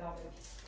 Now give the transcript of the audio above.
glaube ich.